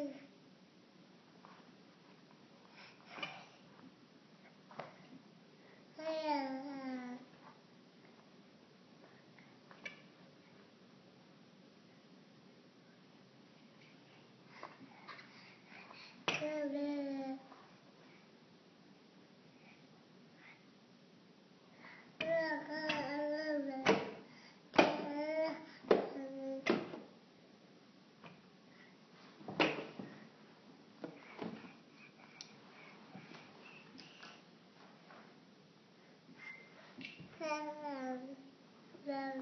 Yeah. Yeah.